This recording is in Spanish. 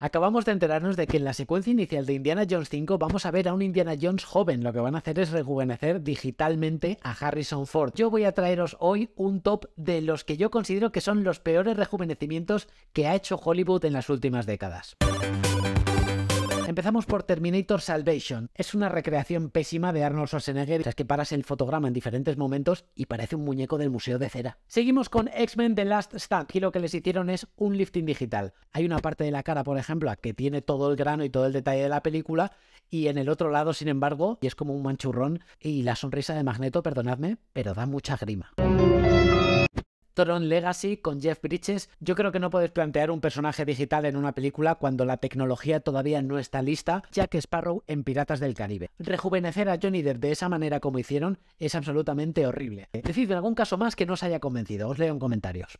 Acabamos de enterarnos de que en la secuencia inicial de Indiana Jones 5 vamos a ver a un Indiana Jones joven. Lo que van a hacer es rejuvenecer digitalmente a Harrison Ford. Yo voy a traeros hoy un top de los que yo considero que son los peores rejuvenecimientos que ha hecho Hollywood en las últimas décadas. Empezamos por Terminator Salvation. Es una recreación pésima de Arnold Schwarzenegger. es que paras el fotograma en diferentes momentos y parece un muñeco del Museo de Cera. Seguimos con X-Men The Last Stand. Y lo que les hicieron es un lifting digital. Hay una parte de la cara, por ejemplo, que tiene todo el grano y todo el detalle de la película. Y en el otro lado, sin embargo, y es como un manchurrón. Y la sonrisa de Magneto, perdonadme, pero da mucha grima. Tron Legacy con Jeff Bridges, yo creo que no puedes plantear un personaje digital en una película cuando la tecnología todavía no está lista, Jack Sparrow en Piratas del Caribe. Rejuvenecer a Johnny Depp de esa manera como hicieron es absolutamente horrible. Decid algún caso más que no os haya convencido, os leo en comentarios.